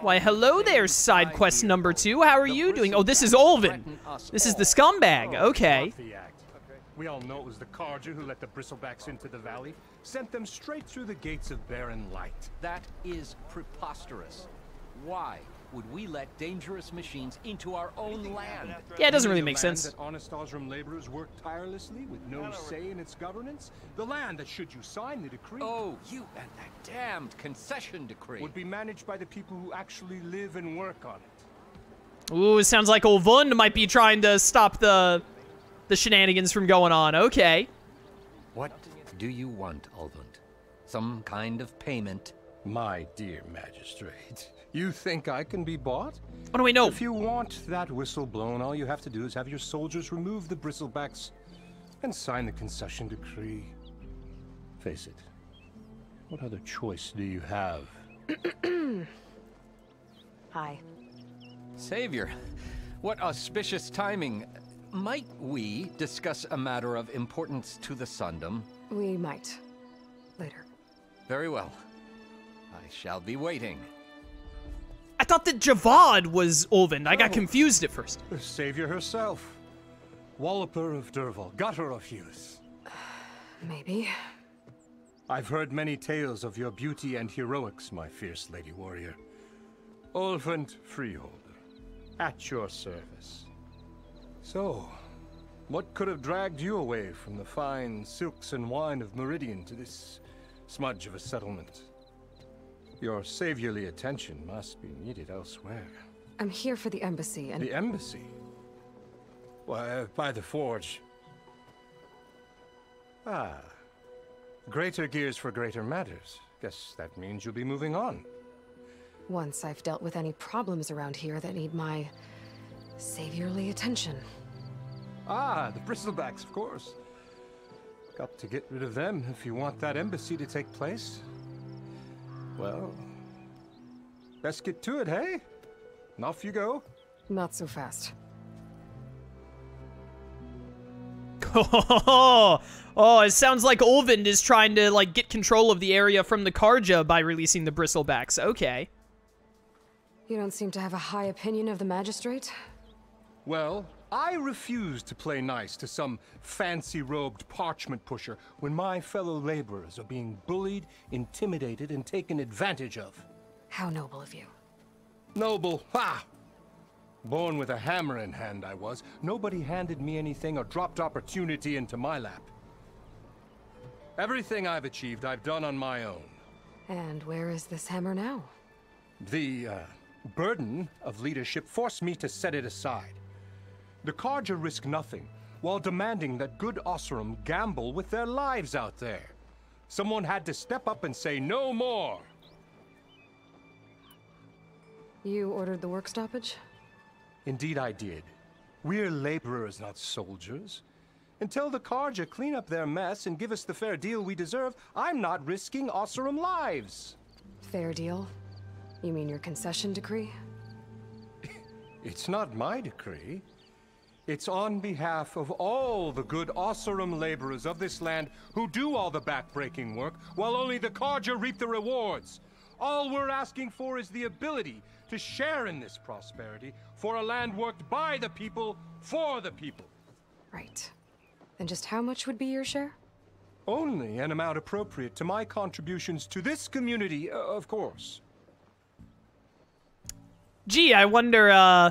Why, hello there, side quest number two. How are you doing? Oh, this is Olvin. This is the scumbag. Oh, okay. We all know it was the Carja who let the bristlebacks into the valley, sent them straight through the gates of Barren Light. That is preposterous. Why would we let dangerous machines into our own land? Yeah, it doesn't really The make land sense. That honest Oseram laborers work tirelessly with no say in its governance. The land that, should you sign the decree, Oh, you and that damned concession decree. would be managed by the people who actually live and work on it. Ooh, it sounds like Olvund might be trying to stop the the shenanigans from going on. Okay. What do you want, Ulvund? Some kind of payment? My dear magistrate, you think I can be bought? What do we know? If you want that whistle blown, all you have to do is have your soldiers remove the bristlebacks and sign the concession decree. Face it, what other choice do you have? Hi. Savior, what auspicious timing. Might we discuss a matter of importance to the Sundom? We might. Later. Very well. I shall be waiting. I thought that Javad was Olvin. I got Oh. confused at first. The savior herself. Walloper of Dervahl, gutter of youth. Maybe. I've heard many tales of your beauty and heroics, my fierce lady warrior. Ulvund Freeholder, at your service. So, what could have dragged you away from the fine silks and wine of Meridian to this smudge of a settlement? Your saviorly attention must be needed elsewhere. I'm here for the embassy, and The embassy? Why, by the forge. Ah. Greater gears for greater matters. Guess that means you'll be moving on. once I've dealt with any problems around here that need my saviorly attention. Ah, the bristlebacks, of course. Got to get rid of them if you want that embassy to take place. Well, let's get to it, hey? And off you go. Not so fast. Oh, oh, it sounds like Olvind is trying to like get control of the area from the Carja by releasing the bristlebacks. Okay. You don't seem to have a high opinion of the magistrate? Well, I refuse to play nice to some fancy-robed parchment pusher when my fellow laborers are being bullied, intimidated, and taken advantage of. How noble of you. Noble, ha! Born with a hammer in hand, I was. Nobody handed me anything or dropped opportunity into my lap. Everything I've achieved, I've done on my own. And where is this hammer now? The uh, burden of leadership forced me to set it aside. The Carja risk nothing, while demanding that good Oseram gamble with their lives out there. Someone had to step up and say no more. You ordered the work stoppage? Indeed, I did. We're laborers, not soldiers. Until the Carja clean up their mess and give us the fair deal we deserve, I'm not risking Oseram lives. Fair deal? You mean your concession decree? It's not my decree. It's on behalf of all the good Oseram laborers of this land who do all the backbreaking work, while only the Carja reap the rewards. All we're asking for is the ability to share in this prosperity for a land worked by the people, for the people. Right. Then just how much would be your share? Only an amount appropriate to my contributions to this community, uh, of course. Gee, I wonder. Uh,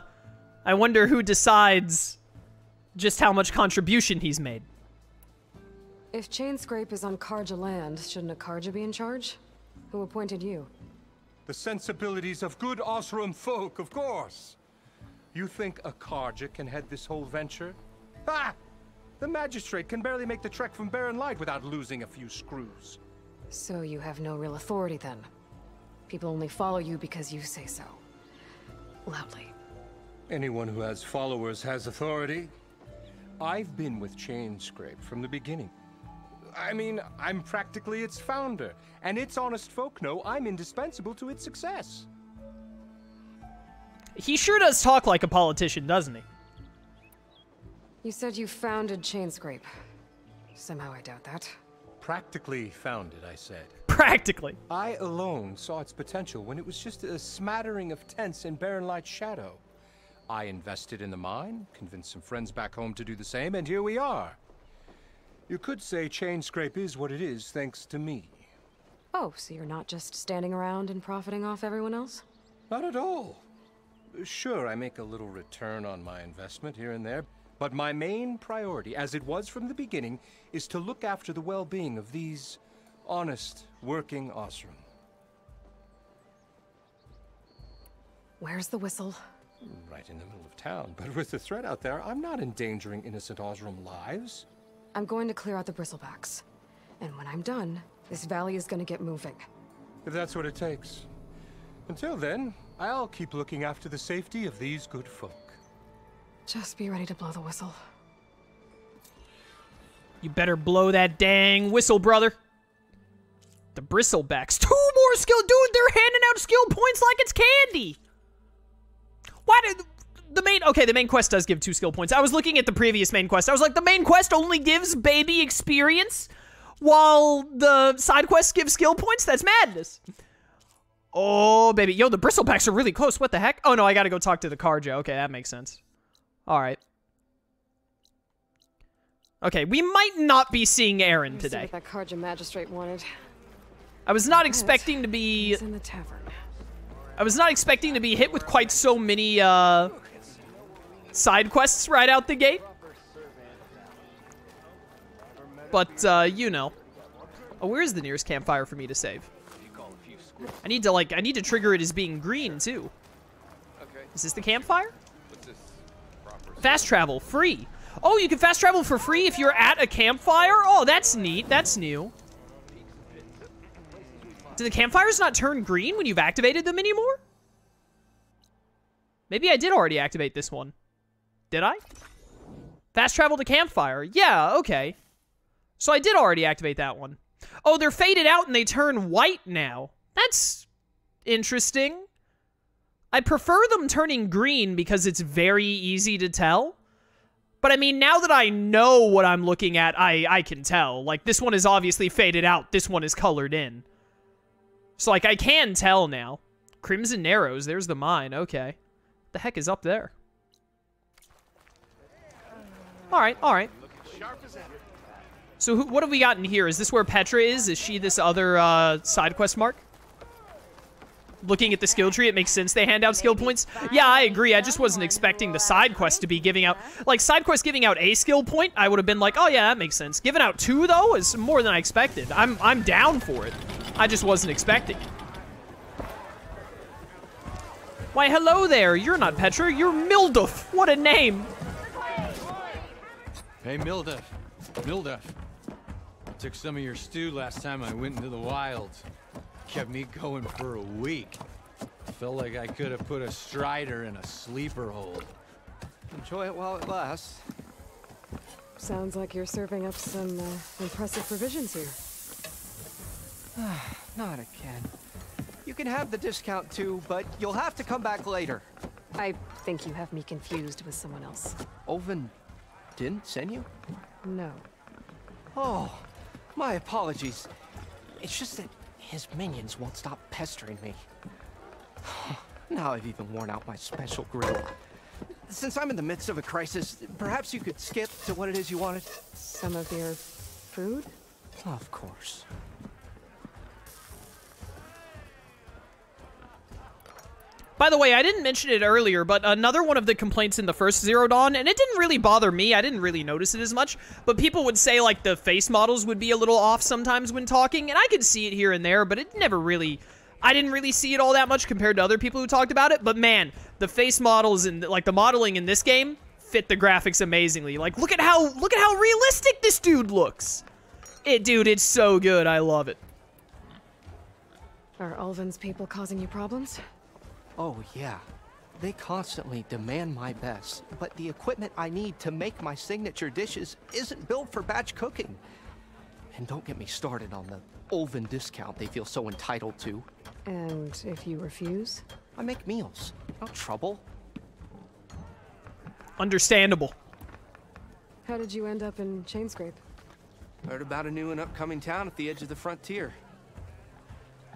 I wonder who decides just how much contribution he's made. If Chainscrape is on Carja land, shouldn't a Carja be in charge? Who appointed you? The sensibilities of good Oseram folk, of course. You think a Carja can head this whole venture? Ha! The magistrate can barely make the trek from Barren Light without losing a few screws. So you have no real authority then. People only follow you because you say so. Loudly. Anyone who has followers has authority. I've been with Chainscrape from the beginning. I mean, I'm practically its founder, and its honest folk know I'm indispensable to its success. He sure does talk like a politician, doesn't he? You said you founded Chainscrape. Somehow I doubt that. Practically founded, I said. Practically. I alone saw its potential when it was just a smattering of tents in Barren Light Shadow. I invested in the mine, convinced some friends back home to do the same, and here we are. You could say Chainscrape is what it is thanks to me. Oh, so you're not just standing around and profiting off everyone else? Not at all. Sure, I make a little return on my investment here and there, but my main priority, as it was from the beginning, is to look after the well-being of these honest, working Oseram. Where's the whistle? Right in the middle of town, but with the threat out there, I'm not endangering innocent Oseram lives. I'm going to clear out the bristlebacks. And when I'm done, this valley is gonna get moving. If that's what it takes. Until then, I'll keep looking after the safety of these good folk. Just be ready to blow the whistle. You better blow that dang whistle, brother. The bristlebacks. Two more skill. Dude, they're handing out skill points like it's candy. Why did the main okay the main quest does give two skill points. I was looking at the previous main quest. I was like the main quest only gives baby experience while the side quests give skill points? That's madness. Oh baby. Yo the bristlebacks are really close. What the heck? Oh no i gotta go talk to the carja okay that makes sense. All right. Okay we might not be seeing aaron today. that Carja magistrate wanted. i was not expecting to be in the tavern. I was not expecting to be hit with quite so many uh, side quests right out the gate. But, uh, you know. Oh, where is the nearest campfire for me to save? I need to, like, I need to trigger it as being green, too. Is this the campfire? Fast travel, free. Oh, you can fast travel for free if you're at a campfire? Oh, that's neat. That's new. Do the campfires not turn green when you've activated them anymore? Maybe I did already activate this one. Did I? Fast travel to campfire. Yeah, okay. So I did already activate that one. Oh, they're faded out and they turn white now. That's interesting. I prefer them turning green because it's very easy to tell. But I mean, now that I know what I'm looking at, I, I can tell. Like, this one is obviously faded out. This one is colored in. So, like, I can tell now. Crimson Narrows, there's the mine. Okay. The heck is up there? Alright, alright. So, who, what have we got in here? Is this where Petra is? Is she this other uh, side quest mark? Looking at the skill tree, it makes sense they hand out skill points. Yeah, I agree. I just wasn't expecting the side quest to be giving out... Like, side quest giving out a skill point, I would have been like, oh yeah, that makes sense. Giving out two, though, is more than I expected. I'm, I'm down for it. I just wasn't expecting it. Why, hello there. You're not Petra. You're Milduf. What a name. Hey, Mildef. Mildef. I took some of your stew last time I went into the wilds. Kept me going for a week. Felt like I could have put a strider in a sleeper hold. Enjoy it while it lasts. Sounds like you're serving up some uh, impressive provisions here. Not again. You can have the discount too, but you'll have to come back later. I think you have me confused with someone else. Ulvund didn't send you? No. Oh, my apologies. It's just that his minions won't stop pestering me. now I've even worn out my special grill. Since I'm in the midst of a crisis, perhaps you could skip to what it is you wanted? Some of your food? Of course. By the way, I didn't mention it earlier, but another one of the complaints in the first Zero Dawn, and it didn't really bother me, I didn't really notice it as much, but people would say, like, the face models would be a little off sometimes when talking, and I could see it here and there, but it never really... I didn't really see it all that much compared to other people who talked about it, but man, the face models and, like, the modeling in this game fit the graphics amazingly. Like, look at how, look at how realistic this dude looks! It, dude, it's so good, I love it. Are Ulvund's people causing you problems? Oh, yeah. They constantly demand my best, but the equipment I need to make my signature dishes isn't built for batch cooking. And don't get me started on the Ulvund discount they feel so entitled to. And if you refuse? I make meals, no trouble. Understandable. How did you end up in Chainscrape? Heard about a new and upcoming town at the edge of the frontier.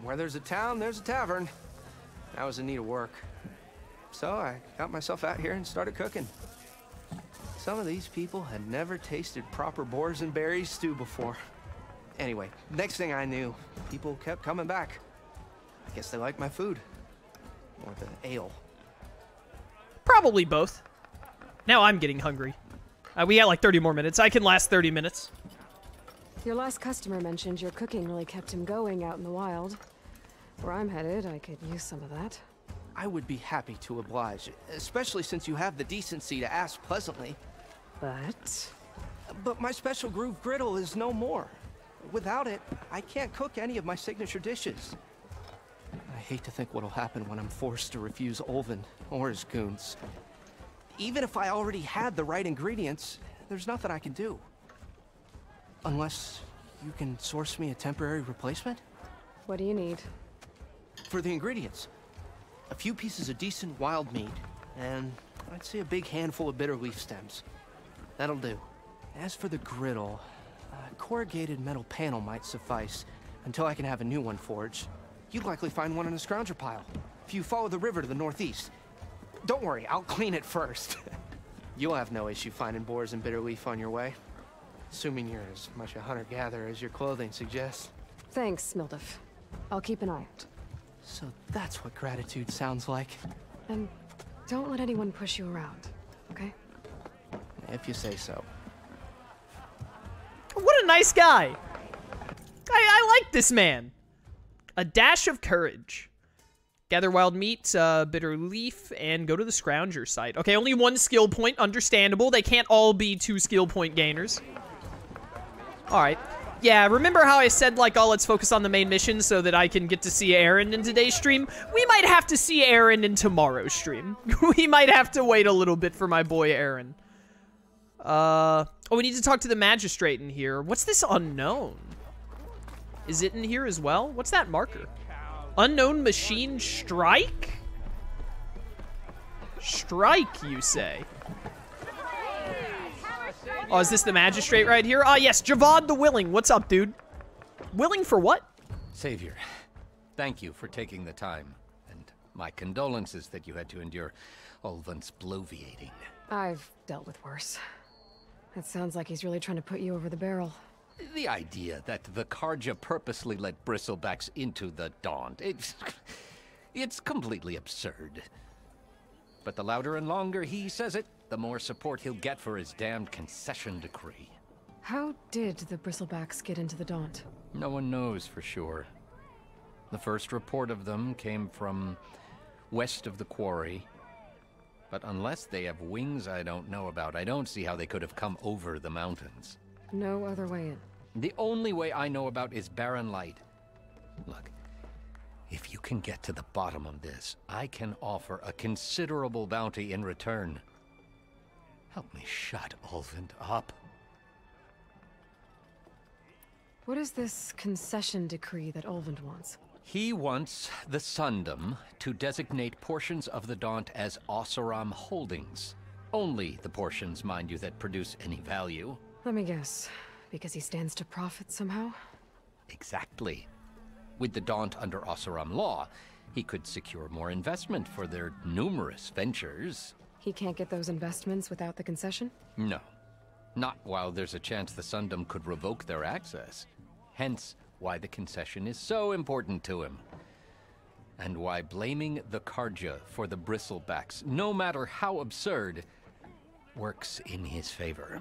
where there's a town, there's a tavern. I was in need of work. So I got myself out here and started cooking. Some of these people had never tasted proper boars and berries stew before. Anyway, next thing I knew, people kept coming back. I guess they liked my food. Or the ale. Probably both. Now I'm getting hungry. Uh, we got like 30 more minutes. I can last 30 minutes. Your last customer mentioned your cooking really kept him going out in the wild. Where I'm headed, I could use some of that. I would be happy to oblige, especially since you have the decency to ask pleasantly. But... But my special groove griddle is no more. Without it, I can't cook any of my signature dishes. I hate to think what'll happen when I'm forced to refuse Ulvund or his goons. Even if I already had the right ingredients, there's nothing I can do. Unless you can source me a temporary replacement? What do you need? For the ingredients, a few pieces of decent wild meat, and I'd say a big handful of bitter leaf stems. That'll do. As for the griddle, a corrugated metal panel might suffice until I can have a new one forged. You'd likely find one in a scrounger pile, if you follow the river to the northeast. Don't worry, I'll clean it first. You'll have no issue finding boars and bitter leaf on your way. Assuming you're as much a hunter-gatherer as your clothing suggests. Thanks, Milduf. I'll keep an eye out. So that's what gratitude sounds like. And don't let anyone push you around, okay? If you say so. What a nice guy. I, I like this man. A dash of courage. Gather wild meat, uh, bitter leaf, and go to the scrounger site. Okay, only one skill point. Understandable. They can't all be two skill point gainers. Alright. Yeah, remember how I said, like, oh, let's focus on the main mission so that I can get to see Erend in today's stream? We might have to see Erend in tomorrow's stream. we might have to wait a little bit for my boy Erend. Uh, oh, we need to talk to the magistrate in here. What's this unknown? Is it in here as well? What's that marker? Unknown machine strike? Strike, you say? Oh, is this the magistrate right here? Ah, yes, Javad the Willing. What's up, dude? Willing for what? Savior, thank you for taking the time, and my condolences that you had to endure Ulvund's bloviating. I've dealt with worse. It sounds like he's really trying to put you over the barrel. The idea that the Carja purposely let bristlebacks into the Daunt, it's, it's completely absurd. But the louder and longer he says it, the more support he'll get for his damned concession decree. How did the bristlebacks get into the Daunt? No one knows for sure. The first report of them came from west of the quarry. But unless they have wings I don't know about, I don't see how they could have come over the mountains. No other way in. The only way I know about is Barren Light. Look, if you can get to the bottom of this, I can offer a considerable bounty in return. Help me shut Ulvund up. What is this concession decree that Ulvund wants? He wants the Sundom to designate portions of the Daunt as Oseram holdings. Only the portions, mind you, that produce any value. Let me guess. Because he stands to profit somehow? Exactly. With the Daunt under Oseram law, he could secure more investment for their numerous ventures. He can't get those investments without the concession? No. Not while there's a chance the Sundom could revoke their access. Hence, why the concession is so important to him. And why blaming the Carja for the bristlebacks, no matter how absurd, works in his favor.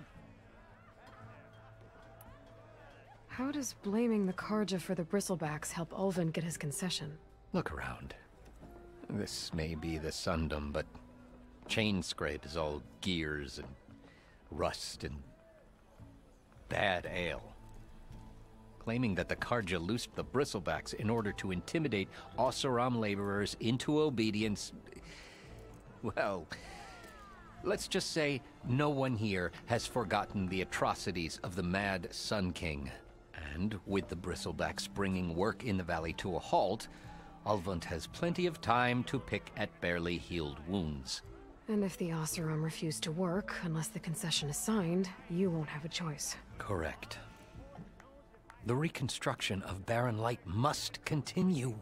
How does blaming the Carja for the bristlebacks help Ulvund get his concession? Look around. This may be the Sundom, but Chainscrape is all gears and rust and bad ale. Claiming that the Carja loosed the bristlebacks in order to intimidate Oseram laborers into obedience. Well, let's just say no one here has forgotten the atrocities of the Mad Sun King. And with the bristlebacks bringing work in the valley to a halt, Ulvund has plenty of time to pick at barely healed wounds. And if the Oseram refuse to work, unless the concession is signed, you won't have a choice. Correct. The reconstruction of Barren Light must continue.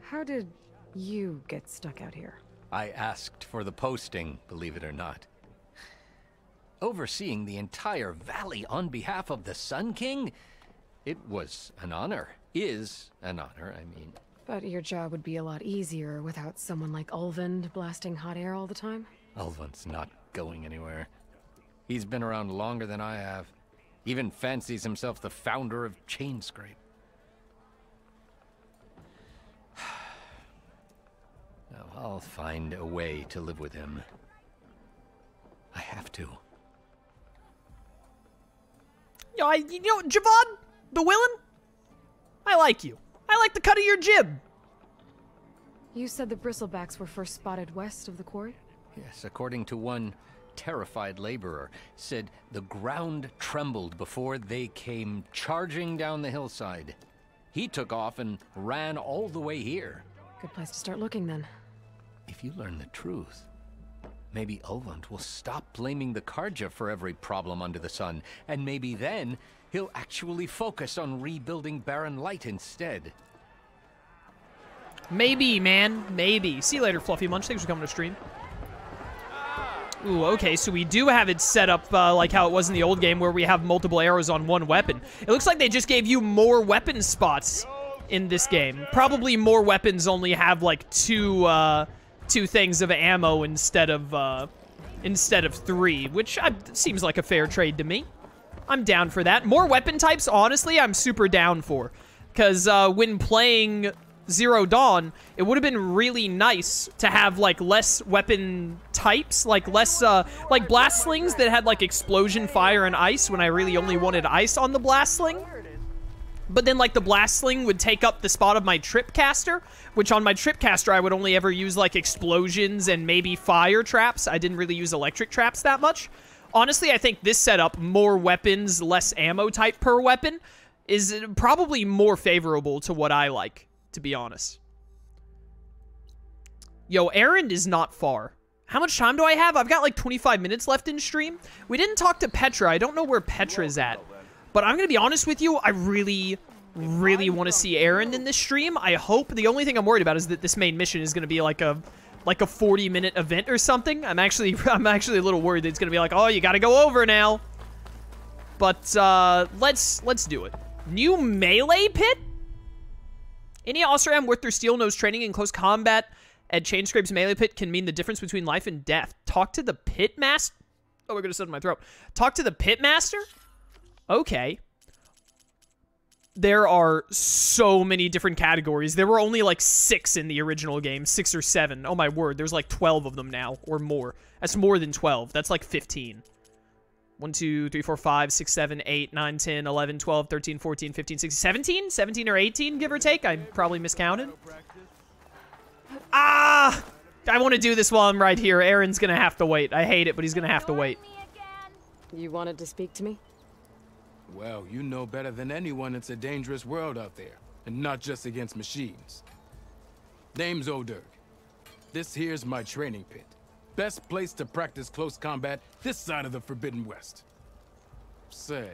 How did you get stuck out here? I asked for the posting, believe it or not. Overseeing the entire valley on behalf of the Sun King? It was an honor. Is an honor, I mean. But your job would be a lot easier without someone like Ulvund blasting hot air all the time. Ulvund's not going anywhere. He's been around longer than I have. Even fancies himself the founder of Chainscrape. now, I'll find a way to live with him. I have to. Yo, I, you know, Javad, the villain, I like you. I like the cut of your jib. You said the bristlebacks were first spotted west of the quarry? Yes, according to one terrified laborer, said the ground trembled before they came charging down the hillside. He took off and ran all the way here. Good place to start looking then. If you learn the truth, maybe Ulvund will stop blaming the Carja for every problem under the sun, and maybe then he'll actually focus on rebuilding Barren Light instead. Maybe, man. Maybe. See you later, Fluffy Munch. Thanks for coming to stream. Ooh, okay, so we do have it set up uh, like how it was in the old game where we have multiple arrows on one weapon. It looks like they just gave you more weapon spots in this game. Probably more weapons only have like two uh, two things of ammo instead of uh, instead of three, which uh, seems like a fair trade to me. I'm down for that. More weapon types, honestly, I'm super down for. Because uh, when playing Zero Dawn, it would have been really nice to have like less weapon types, like less uh like blast slings that had like explosion, fire, and ice when I really only wanted ice on the blast sling. But then like the blast sling would take up the spot of my trip caster, which on my trip caster I would only ever use like explosions and maybe fire traps. I didn't really use electric traps that much. Honestly, I think this setup, more weapons, less ammo type per weapon, is probably more favorable to what I like to be honest. Yo, Erend is not far. How much time do I have? I've got like 25 minutes left in stream. We didn't talk to Petra. I don't know where Petra's at. But I'm going to be honest with you. I really, really want to see Erend in this stream. I hope. The only thing I'm worried about is that this main mission is going to be like a like a 40 minute event or something. I'm actually I'm actually a little worried that it's to be like, "Oh, you got to go over now." But uh let's let's do it. New melee pit? Any Oseram worth their steel knows training in close combat at Chainscrape's melee pit can mean the difference between life and death. Talk to the pit master. Oh, we're gonna sit in my throat. Talk to the pit master. Okay. There are so many different categories. There were only like six in the original game, six or seven. Oh my word, there's like 12 of them now, or more. That's more than 12. That's like 15. 1, 2, 3, 4, 5, 6, 7, 8, 9, 10, 11, 12, 13, 14, 15, 16, 17? 17 or 18, give or take? I probably miscounted. Ah! I want to do this while I'm right here. Erend's going to have to wait. I hate it, but he's going to have to wait. You wanted to speak to me? Well, you know better than anyone it's a dangerous world out there, and not just against machines. Name's Odurg. This here's my training pit. Best place to practice close combat this side of the Forbidden West. Say,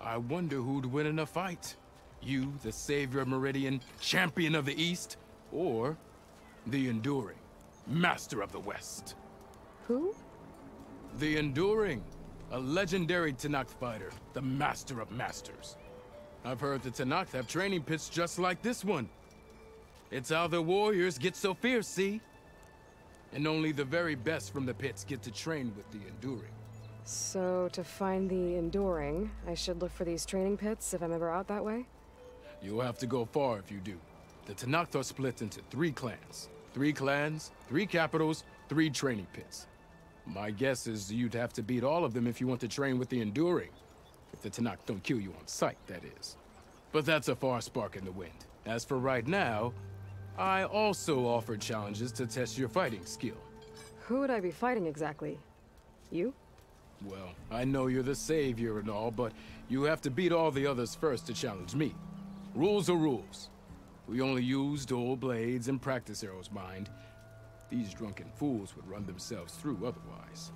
I wonder who'd win in a fight. You, the savior of Meridian, champion of the East, or the Enduring, master of the West. Who? The Enduring, a legendary Tenakth fighter, the master of masters. I've heard the Tenakth have training pits just like this one. It's how the warriors get so fierce, see? And only the very best from the pits get to train with the Enduring. So, to find the Enduring, I should look for these training pits if I'm ever out that way? You'll have to go far if you do. The Tenakth are split into three clans. Three clans, three capitals, three training pits. My guess is you'd have to beat all of them if you want to train with the Enduring. If the Tenakth don't kill you on sight, that is. But that's a far spark in the wind. As for right now, I also offer challenges to test your fighting skill. Who would I be fighting exactly? You? Well, I know you're the savior and all, but you have to beat all the others first to challenge me. Rules are rules. We only use dual blades and practice arrows, mind. These drunken fools would run themselves through otherwise.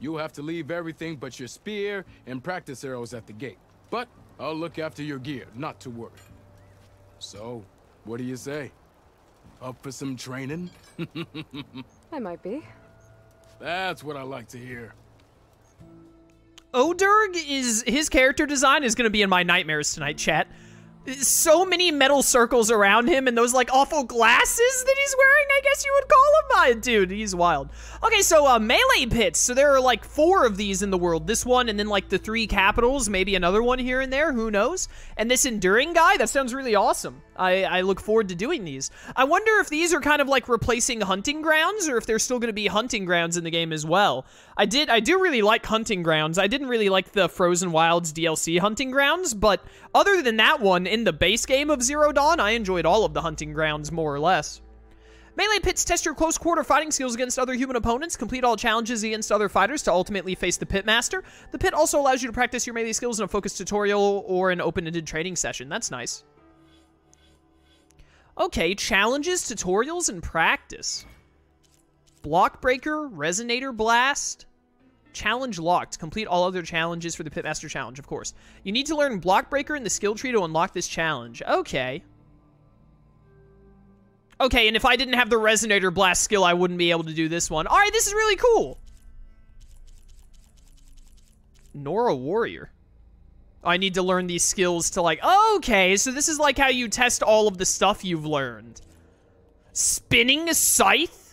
You'll have to leave everything but your spear and practice arrows at the gate. But I'll look after your gear, not to worry. So, what do you say? Up for some training? I might be. That's what I like to hear. Odurg is his character design is gonna be in my nightmares tonight, chat. So many metal circles around him and those like awful glasses that he's wearing, I guess you would call him. Uh, dude, he's wild. Okay, so uh, melee pits. So there are like four of these in the world. This one and then like the three capitals, maybe another one here and there, who knows? And this enduring guy, that sounds really awesome. I, I look forward to doing these. I wonder if these are kind of like replacing hunting grounds or if there's still going to be hunting grounds in the game as well. I did I do really like hunting grounds. I didn't really like the Frozen Wilds DLC hunting grounds, but other than that one in the base game of Zero Dawn, I enjoyed all of the hunting grounds more or less. Melee pits test your close quarter fighting skills against other human opponents, complete all challenges against other fighters to ultimately face the pit master. The pit also allows you to practice your melee skills in a focused tutorial or an open-ended training session. That's nice. Okay, challenges, tutorials, and practice. Block Breaker, Resonator Blast, Challenge locked. Complete all other challenges for the Pitmaster Challenge, of course. You need to learn Block Breaker in the skill tree to unlock this challenge. Okay. Okay, and if I didn't have the Resonator Blast skill, I wouldn't be able to do this one. All right, this is really cool. Nora Warrior. I need to learn these skills to like, okay, so this is like how you test all of the stuff you've learned. Spinning a scythe?